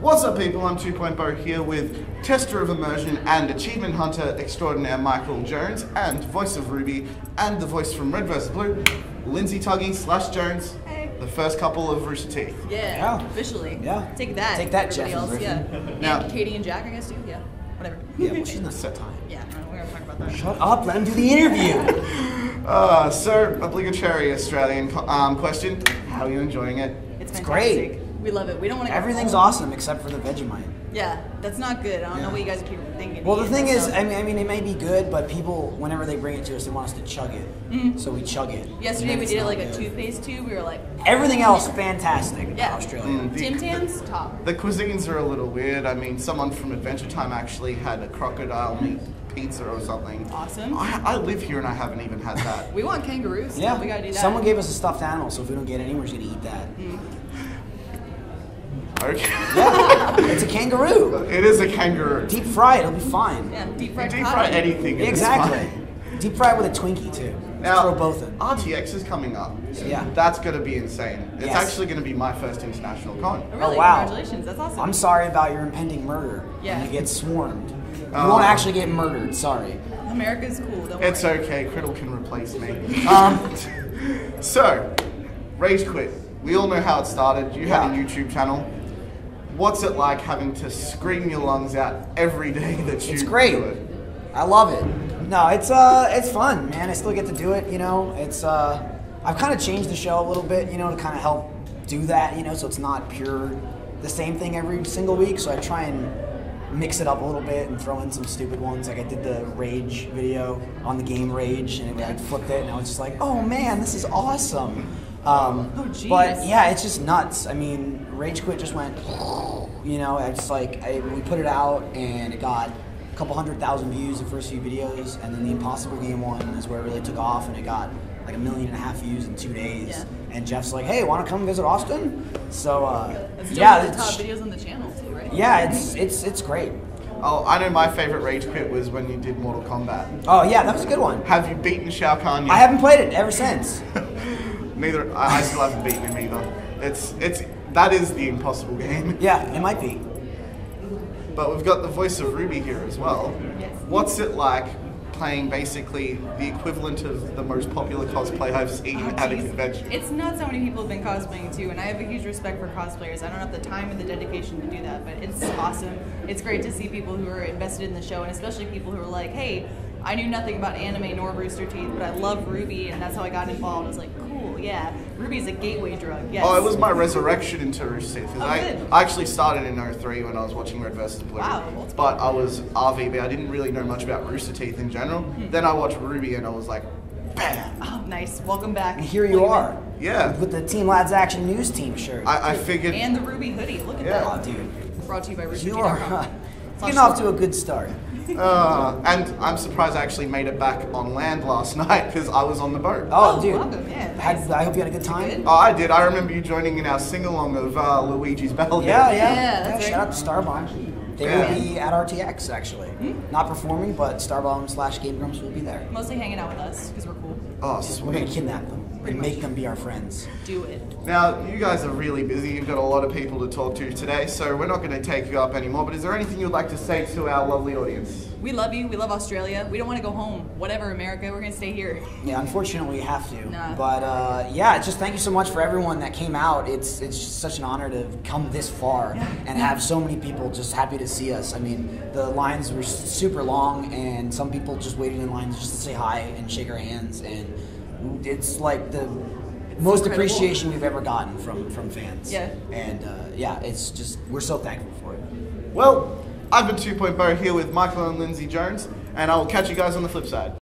What's up people, I'm 2.0 here with Tester of Immersion and Achievement Hunter Extraordinaire Michael Jones and voice of Ruby and the voice from Red vs. Blue, Lindsay Tuggey slash Jones, Hey. the first couple of Rooster Teeth. Yeah, Yeah. officially. Yeah. Take that. Take that, everybody Geoff and else. Yeah. Now- and Caiti and Jack, I guess too. Yeah. Whatever. Yeah, well, she's not Set time. yeah. We're gonna talk about that. Shut up, let him do the interview. Uh, so, obligatory Australian um, question, how are you enjoying it? It's It's fantastic. great. We love it. We don't want to. Everything's awesome except for the Vegemite. Yeah, that's not good. I don't know what you guys keep thinking. Well, the thing is. I mean, I mean, it may be good, but people, whenever they bring it to us, they want us to chug it. So we chug it. Mm-hmm. yesterday we did it not like a toothpaste tube. We were like, Everything else, fantastic. Yeah. Australia. Mm, the- Tim Tams top. The cuisines are a little weird. I mean, someone from Adventure Time actually had a crocodile meat pizza or something. Awesome. I, I live here and I haven't even had that. We want kangaroos. so Yeah. we gotta do that. Someone gave us a stuffed animal, so if we don't get any, we're just gonna eat that. Okay. Yeah, it's a kangaroo. It is a kangaroo. Deep fry, it, it'll be fine. Yeah, deep You fried. deep cod. fry anything. it's Exactly. fine. Deep fry with a Twinkie too. Just Now, throw both in. RTX is coming up. Yeah. That's going to be insane. It's Yes. actually going to be my first international con. Oh, really? Oh, wow. Congratulations. That's awesome. I'm sorry about your impending murder. Yeah. When you get swarmed. You Oh. won't actually get murdered. Sorry. America's cool. Don't It's worry. okay. Criddle can replace me. Um, so, Rage Quit. We all know how it started. You had a YouTube channel. What's it like having to scream your lungs out every day that you It's great. do it? I love it. No, it's uh, it's fun, man. I still get to do it. You know, it's uh, I've kind of changed the show a little bit, you know, to kind of help do that. You know, so it's not pure the same thing every single week. So I try and mix it up a little bit and throw in some stupid ones. Like I did the Rage video on the game Rage, and I flipped it, and I was just like, oh man, this is awesome. Um, Oh. But yeah, it's just nuts. I mean, Rage Quit just went, you know, it's like I, we put it out and it got a couple hundred thousand views the first few videos, and then the Impossible Game one is where it really took off, and it got like a million and a half views in two days. Yeah. And Geoff's like, "Hey, want to come visit Austin?" So uh, It's still yeah, one of the it's- top videos on the channel too, right? yeah, it's it's it's great. Oh, I know my favorite Rage Quit was when you did Mortal Kombat. Oh yeah, that was a good one. Have you beaten Shao Kahn yet? I haven't played it ever since. Neither. I, I still haven't beaten him either. It's it's that is the impossible game. Yeah, it might be. But we've got the voice of Ruby here as well. Yes. What's it like playing basically the equivalent of the most popular cosplay I've oh, seen Oh, at a convention? It's nuts how many people have been cosplaying too, and I have a huge respect for cosplayers. I don't have the time and the dedication to do that, but it's awesome. It's great to see people who are invested in the show, and especially people who are like, "Hey, I knew nothing about anime nor Rooster Teeth, but I love Ruby, and that's how I got involved." I was like, "Cool, yeah, Ruby's a gateway drug." Yes. Oh, it was my resurrection into Rooster Teeth. 'cause Oh, I, good. I actually started in 03 when I was watching Red vs. Blue. Wow, But I was RVB. I didn't really know much about Rooster Teeth in general. Hmm. Then I watched Ruby and I was like, bam! Oh, nice. Welcome back. And here you Welcome are. Yeah. With the Team Lads Action News Team shirt. I, I figured. And the Ruby hoodie. Look at Yeah. oh, that. dude. Brought to you by You RoosterTeeth.com. are It's getting off to a good start. Uh, and I'm surprised I actually made it back on land last night because I was on the boat. Oh, Oh, dude. welcome, yeah, Had- I hope you had a good time. good? Oh, I did. I remember you joining in our sing along of uh, Luigi's Ballad. Yeah, yeah. Yeah, that's Shout out to Starbomb. They Yeah. will be at RTX actually. Not performing, but Starbomb slash Game Grumps will be there. Mostly hanging out with us because we're cool. Oh, We're gonna kidnap them Pretty and make them be our friends. Do it. Now, you guys are really busy. You've got a lot of people to talk to today, so we're not going to take you up anymore. But is there anything you'd like to say to our lovely audience? We love you. We love Australia. We don't want to go home. Whatever, America. We're gonna stay here. Yeah, unfortunately we have to. Nah. But uh, yeah, just thank you so much for everyone that came out. It's it's such an honor to come this far and have so many people just happy to see us. I mean, the lines were super long, and some people just waited in lines just to say hi and shake our hands, and it's like the most incredible. appreciation we've ever gotten from from fans. Yeah. And uh, yeah, it's just we're so thankful for it. Well, I've been 2.0 here with Michael and Lindsay Jones, and I will catch you guys on the flip side.